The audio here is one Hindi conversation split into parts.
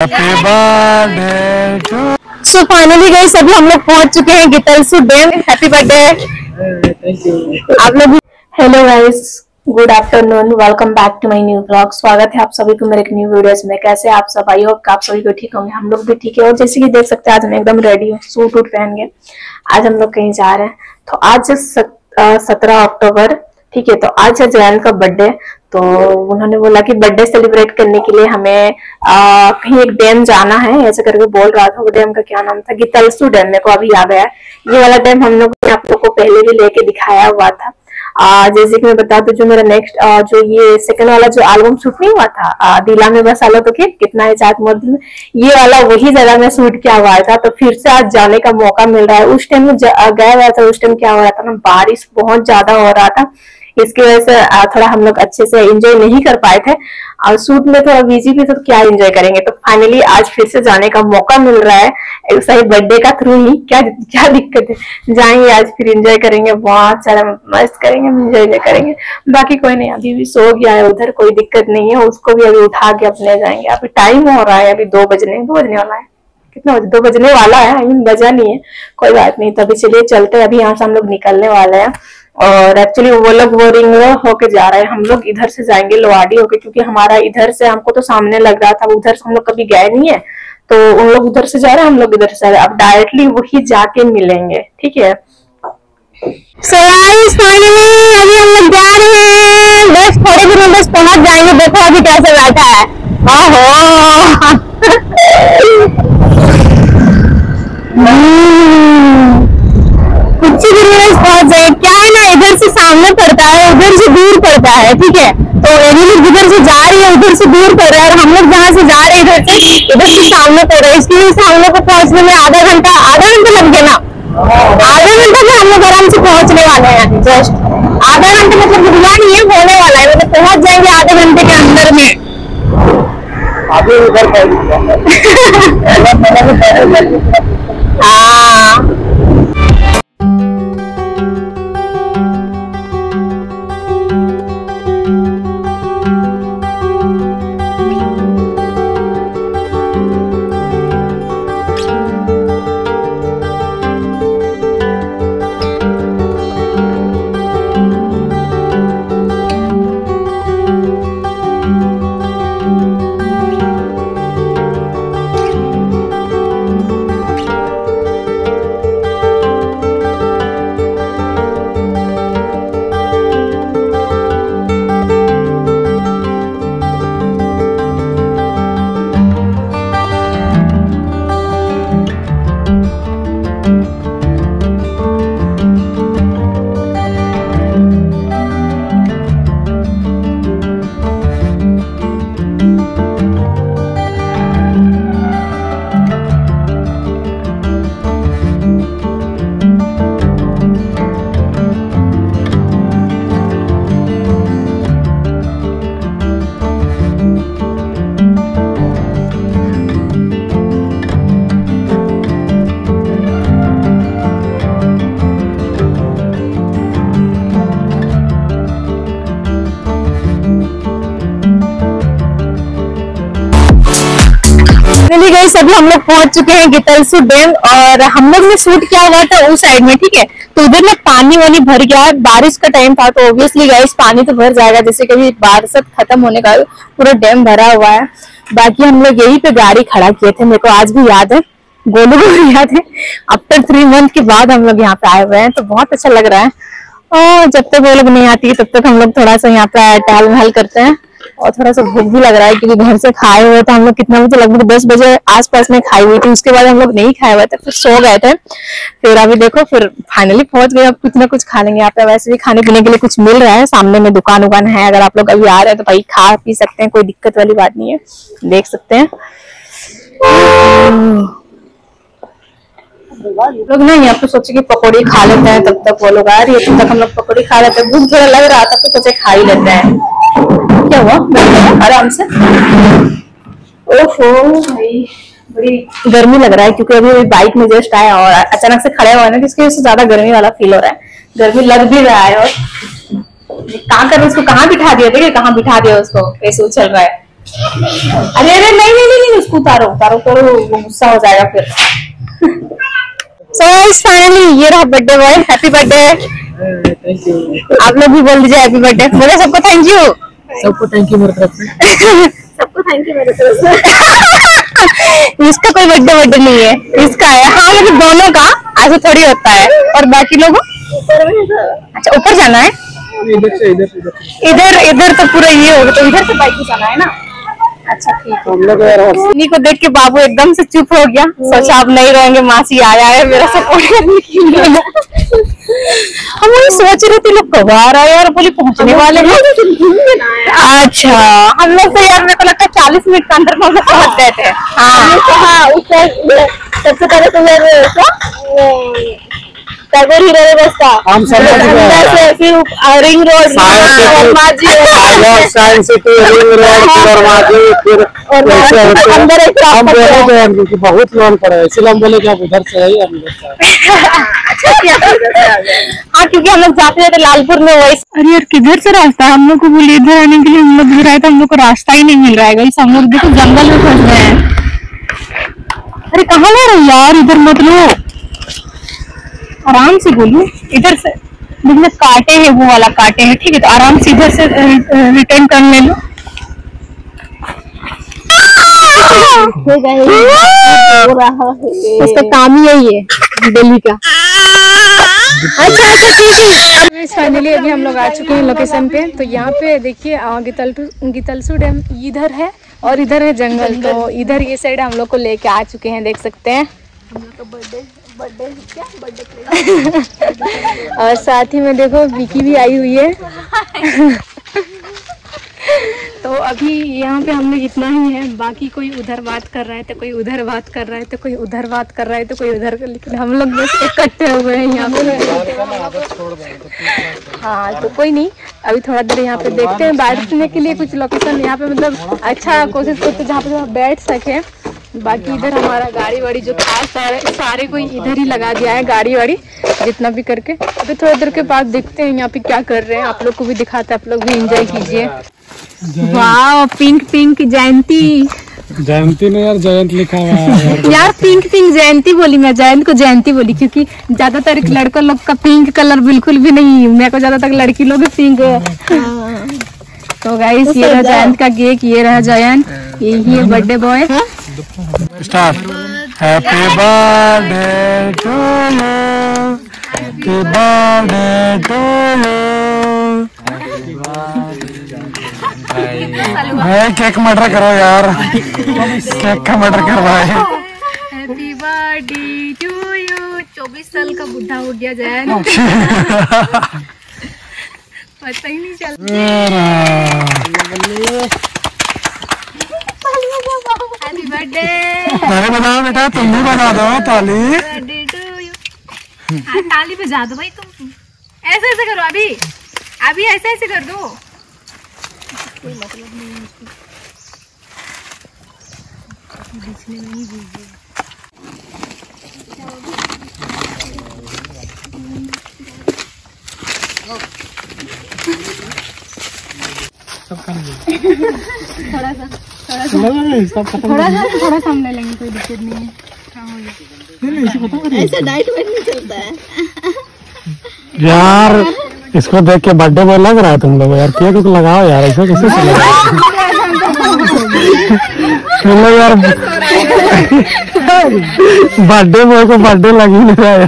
सो फाइनली गई सभी हम लोग पहुँच चुके हैं गितलसू डैम। हैप्पी बर्थडे आप लोग hello guys good afternoon welcome back to my new blog स्वागत है आप सभी को मेरे एक न्यू वीडियोस में। कैसे आप सब? आई होप आप सभी को ठीक होंगे। हम लोग भी ठीक है। और जैसे कि देख सकते हैं, आज मैं एकदम रेडी हूँ। सूट वूट पहन के आज हम लोग कहीं जा रहे हैं। तो आज सत्रह अक्टूबर, ठीक है? तो आज है जयंत का बर्थडे तो उन्होंने बोला कि बर्थडे सेलिब्रेट करने के लिए हमें आ, कहीं एक डैम जाना है ऐसे करके बोल रहा था वो डैम का क्या नाम था? गितलसू डैम मेरे को अभी याद आया। ये वाला डैम हम लोग ने आप लोग को पहले भी लेके दिखाया हुआ था। आ, जैसे कि मैं बता दूँ जो मेरा नेक्स्ट जो ये सेकंड वाला जो एल्बम शूट नहीं हुआ था आ, दिला में बस आलो तो के कितना है चाक मोर में ये वाला वही जगह में शूट किया हुआ था। तो फिर से आज जाने का मौका मिल रहा है। उस टाइम में गया हुआ था उस टाइम क्या हो रहा था ना बारिश बहुत ज़्यादा हो रहा था। इसकी वजह से थोड़ा हम लोग अच्छे से एंजॉय नहीं कर पाए थे। और शूट में थोड़ा बिज़ी भी तो क्या एंजॉय करेंगे? तो फाइनली आज फिर से जाने का मौका मिल रहा है। सही बर्थडे का थ्रू ही। क्या क्या दिक्कत है? जाएँगे आज फिर एंजॉय करेंगे। बहुत सारा मस्त करेंगे एंजॉय करेंगे। बाकी कोई नहीं, अभी भी सो गया है। उधर कोई दिक्कत नहीं है। उसको भी अभी उठा के अपने जाएँगे। अभी टाइम हो रहा है। अभी दो बजने दो बजने वाला है। कितना बजे? दो बजने वाला है। मीन बजा नहीं है। कोई बात नहीं। तो अभी चलिए चलते अभी यहाँ से हम लोग निकलने वाले हैं। और एक्चुअली वो लोग वो रिंग होके जा रहे हैं। हम लोग इधर से जाएँगे लोहाडी होके क्योंकि हमारा इधर से हमको तो सामने लग रहा था उधर से हम लोग कभी गए नहीं है। तो उन लोग उधर से जा रहे हैं हम लोग इधर से जा रहे हैं। अब डायरेक्टली वही जाके मिलेंगे ठीक है? So फाइनली अभी हम लोग जा रहे हैं। बस थोड़े दिनों बस पहुँच जाएँगे। देखो अभी कैसे बैठा है। आहो कुछ ही दिन में पहुँच जाए क्या है ना इधर से सामने पड़ता है उधर से दूर पड़ता है ठीक है? तो ये लोग जिधर से जा रही है उधर से दूर पड़ रहा है और हम लोग जहाँ से जा रहे हैं इधर से इधर से सामने पड़ रहा है। इसलिए सामने को पहुँचने में आधा घंटा आधा घंटा लग गया ना? आधा घंटा में हम लोग आराम से पहुँचने वाले हैं जस्ट। आधा घंटे मतलब रुकना नहीं है होने वाला है। मतलब पहुँच जाएँगे आधे घंटे के अंदर में। उधर हाँ। फाइनली गई, सभी हम लोग पहुँच चुके हैं गितलसू डैम और हम लोग ने शूट किया हुआ था उस साइड में, ठीक है? तो उधर में पानी वानी भर गया है। बारिश का टाइम था तो ऑब्वियसली गैस पानी तो भर जाएगा। जैसे कभी बारिश खत्म होने का पूरा डैम भरा हुआ है। बाकी हम लोग यही पे गाड़ी खड़ा किए थे। मेरे को आज भी याद है। गोलू को याद है। आफ्टर थ्री मंथ के बाद हम लोग यहाँ पे आए हुए हैं। तो बहुत अच्छा लग रहा है। और जब तक वो लोग नहीं आती, तब तक हम लोग थोड़ा सा यहाँ पे टहल महल करते हैं। और थोड़ा सा भूख भी लग रहा है क्योंकि घर से खाए हुए थे हम लोग। कितना बजे? लगभग दस बजे आसपास में खाई हुई थी। उसके बाद हम लोग नहीं खाए हुए थे, फिर सो गए थे। फिर अभी देखो, फिर फाइनली पहुँच गए। अब कुछ ना कुछ खा लेंगे यहाँ पे वैसे भी खाने पीने के लिए कुछ मिल रहा है। सामने में दुकान उकान है। अगर आप लोग अभी आ रहे हैं तो भाई खा पी सकते हैं, कोई दिक्कत वाली बात नहीं है। देख सकते हैं। लोग ना यहाँ पे सोचे कि पकौड़ी खा लेते हैं, तब तक वो लोग आ रही है। तब तक हम लोग पकौड़ी खा लेते हैं। भूख थोड़ा लग रहा था तो सोचे खा ही लेते हैं। क्या हुआ? आराम से ओफो भाई बड़ी गर्मी लग रहा है क्योंकि अभी बाइक में जस्ट आया और अचानक से खड़े हुआ है ना जिसकी वजह से ज़्यादा गर्मी वाला फील हो रहा है। गर्मी लग भी रहा है और कहाँ कर उसको? कहाँ बिठा दिया? देखिए कहाँ बिठा दिया उसको। कैसे उछल रहा है। अरे अरे नहीं नहीं नहीं नहीं उसको उतारो उतारो उतारो वो गुस्सा हो जाएगा फिर। सो गाइस फाइनली ये रहा birthday boy happy birthday thank you आप लोग भी बोल दीजिए हैप्पी बर्थडे बोले सबको थैंक यू सबको थैंक यू मेरे तरफ़ से। सबको थैंक यू मेरे तरफ़ से। इसका कोई बड्डे बर्थडे नहीं है इसका है। हाँ मतलब दोनों का ऐसा थोड़ी होता है और बाकी लोगों? अच्छा ऊपर जाना है? इधर से इधर इधर इधर इधर तो पूरा ये होगा तो इधर से बाइक जाना है ना? अच्छा ठीक हम लोग इन्हीं को देख के बाबू एकदम से चुप हो गया। सोचा अब नहीं रहेंगे मासी आया है मेरा सपोर्ट करने के लिए। हम वही सोच रहे थे लोग कब आ रहा है यार बोले पहुँचने वाले हैं। अच्छा हम लोग तो यार मेरे को लगता है चालीस मिनट के अंदर में हम लोग पहुँच गए थे। हाँ। सबसे पहले तो टैगोर हीरो हम फिर ring road science city ring road फिर फिर होते हैं। अंदर एक हम बोले कि बहुत लोन पड़ा है. इसलिए हम बोले कि आप उधर से आइए हम इधर से हाँ क्योंकि हम लोग जाते जाते लालपुर में वही. अरे यार किधर से रास्ता? हम लोग को बोले इधर आने के लिए हम लोग आए तो हम लोग को रास्ता ही नहीं मिल रहा है. हम लोग देखो जंगल में फंस गए हैं. अरे कहाँ ले रहे हो यार? इधर मत लो. आराम से बोलो इधर से मतलब काटे हैं वो वाला काटे हैं ठीक है तो आराम से इधर से रिटर्न कर ले लो। उसका काम ही यही है दिल्ली का। अच्छा अच्छा ठीक है। फाइनली अभी हम लोग आ चुके हैं लोकेशन पे तो यहाँ पे देखिए गितलटू डैम इधर है और इधर है जंगल तो इधर ये साइड हम लोग को लेके आ चुके हैं देख सकते हैं। और साथ ही में देखो विकी भी आई हुई है। तो अभी यहाँ पे हम लोग इतना ही है बाकी कोई उधर बात कर रहा है तो कोई उधर बात कर रहा है तो कोई उधर बात कर रहा है तो कोई उधर कर लेकिन हम लोग बस इकट्ठे हुए हैं यहाँ पे। हाँ तो कोई नहीं अभी थोड़ा देर यहाँ पे देखते हैं बैठने के लिए कुछ लोकेशन यहाँ पे मतलब अच्छा कोशिश करते हैं जहाँ पे बैठ सके। बाकी इधर हमारा गाड़ी वाड़ी जो था सारे सारे को इधर ही लगा दिया है गाड़ी वाड़ी जितना भी करके। अभी थोड़ी देर के बाद देखते हैं यहाँ पे क्या कर रहे हैं। आप लोग को भी दिखाते हैं आप लोग भी एंजॉय कीजिए। वाह पिंक पिंक जयंती। जयंती ने यार जयंत लिखा हुआ है। यार यार पिंक पिंक जयंती बोली मैं। जयंत को जयंती बोली क्योंकि ज़्यादातर लड़कों लोग का पिंक कलर बिल्कुल भी नहीं मेरे को ज़्यादातर लड़की लोग पिंक तो गाइस ये रहा जयंत का केक ये रहा जयंत। यही है birthday boy start happy birthday to you happy birthday to you भाई केक मर्डर करो यार। केक का मर्डर करवाए। हैप्पी बर्थडे टू यू चौबीस साल का बुढ़ा हो गया जयंत पता ही नहीं चल अरे बताओ बेटा तुम भी बना दो ताली। बर्थडे टू यू हाँ ताली बजा दो भाई तुम। ऐसे ऐसे करो अभी। अभी ऐसे ऐसे कर दो। सब खत्म थोड़ा सा। थोड़ा सा हम ले लेंगे कोई दिक्कत नहीं है। यार इसको देख के बर्थडे बॉय लग रहा है तुम लोग यार केक लगाओ यार ऐसे कैसे चलेगा? तुम लोग यार। बर्थडे बॉय को बर्थडे लग ही नहीं रहा है।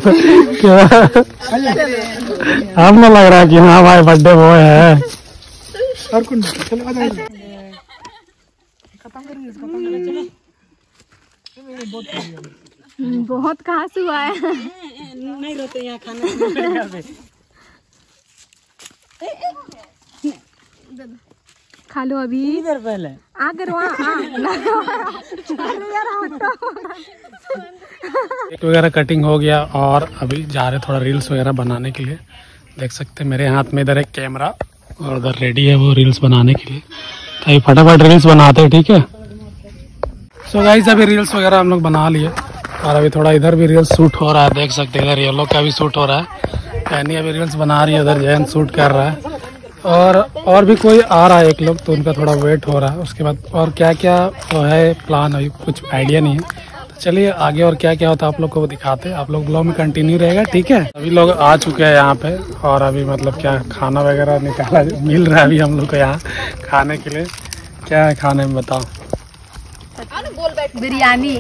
क्या? अब ना लग रहा है कि हाँ भाई बर्थडे बॉय है। बहुत खास हुआ है। खा लो अभी। इधर पहले। आकर वहाँ वगैरह कटिंग हो गया और अभी जा रहे थोड़ा रील्स वगैरह बनाने के लिए। देख सकते हैं मेरे हाथ में इधर एक कैमरा और उधर रेडी है वो रील्स बनाने के लिए। तो अभी फटाफट रील्स बनाते हैं ठीक है? सो गाइस अभी रील्स वगैरह हम लोग बना लिए और अभी थोड़ा इधर भी रील्स शूट हो रहा है, देख सकते हैं इधर येलो का भी शूट हो रहा है। कहनी अभी रील्स बना रही है, उधर जैन शूट कर रहा है। और और भी कोई आ रहा है एक लोग तो उनका थोड़ा वेट हो रहा है। उसके बाद और क्या क्या तो है प्लान अभी, कुछ आइडिया नहीं है। तो चलिए आगे और क्या क्या होता है आप लोग को दिखाते हैं। आप लोग ब्लॉग में कंटिन्यू रहेगा, ठीक है? अभी लोग आ चुके हैं यहाँ पे और अभी मतलब क्या खाना वगैरह निकाला, मिल रहा है अभी हम लोग को यहाँ खाने के लिए। क्या है खाने में बताओ? बिरयानी।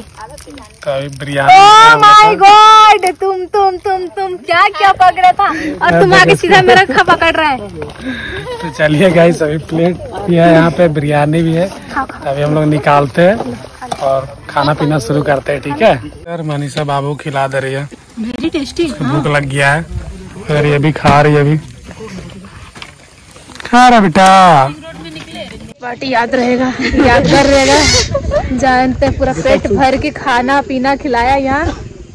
तो बिरयानी माय गॉड तुम तुम तुम तुम क्या क्या पकड़ा था? और तुम आगे सीधा मेरा खा पकड़ रहा है। तो चलिए गाइस अभी प्लेट भी है यहाँ पे बिरयानी भी है। तो अभी हम लोग निकालते हैं और खाना पीना शुरू करते हैं ठीक है? यार मनीषा बाबू खिला दे रही है। वेरी टेस्टी भूख लग गया है। और ये भी खा रही है अभी। खा रहा बेटा। पार्टी याद रहेगा याद कर रहेगा। जानते हैं, पूरा पेट भर के खाना पीना खिलाया यहाँ।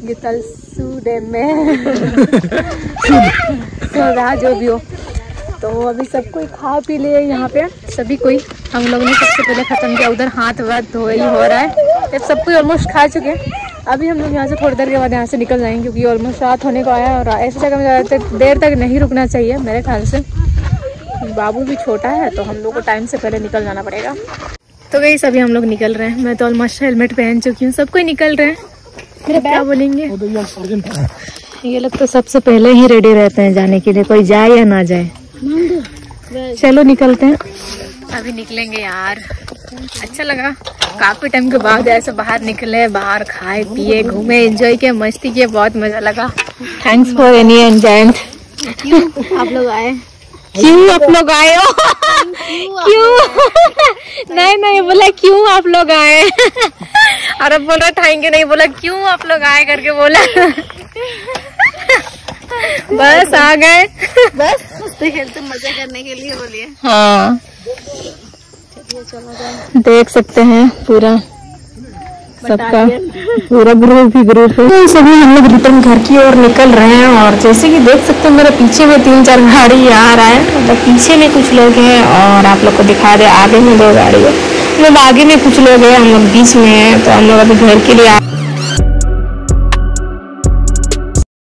गितलसू डैम में। तो रहा जो भी हो। तो अभी सब कोई खा पी लिए यहाँ पे। सभी कोई हम लोग ने सबसे पहले खत्म किया उधर हाथ वाथ धो ही हो रहा है। जब सब कोई ऑलमोस्ट खा चुके हैं। अभी हम लोग यहाँ से थोड़ी देर के बाद यहाँ से निकल जाएँगे क्योंकि ऑलमोस्ट रात होने को आया और ऐसी जगह में ज़्यादा तक देर तक नहीं रुकना चाहिए मेरे ख्याल से। बाबू भी छोटा है तो हम लोग को टाइम से पहले निकल जाना पड़ेगा। तो गई सभी हम लोग निकल रहे हैं। मैं तो ऑलमोस्ट हेलमेट पहन चुकी हूँ। सब कोई निकल रहे हैं। मेरे क्या बोलेंगे? ये लोग तो सबसे पहले ही रेडी रहते हैं जाने के लिए कोई जाए या ना जाए। चलो निकलते हैं। अभी निकलेंगे यार। अच्छा लगा। काफ़ी टाइम के बाद ऐसे बाहर निकले बाहर खाए पिए घूमे एंजॉय किए मस्ती किए बहुत मज़ा लगा। थैंक्स फॉर एनी एंजॉयमेंट आप लोग आए। क्यों आप लोग आए हो? क्यों नहीं नहीं बोला क्यों आप लोग आए? और अब बोल रहा नहीं बोला क्यों आप लोग आए करके बोला। बस आ गए। बस हँसते खेलते मज़े करने के लिए बोलिए। हाँ। देख सकते हैं पूरा। सबका पूरा ग्रुप ही ग्रुप है। तो सभी हम लोग रिटर्न घर की ओर निकल रहे हैं और जैसे कि देख सकते हैं मेरे पीछे में तीन चार गाड़ी आ रहा है। मतलब पीछे में कुछ लोग हैं और आप लोग को दिखा दे आगे में दो गाड़ी है। मतलब आगे में कुछ लोग हैं हम लोग बीच में हैं तो हम लोग अभी घर के लिए आ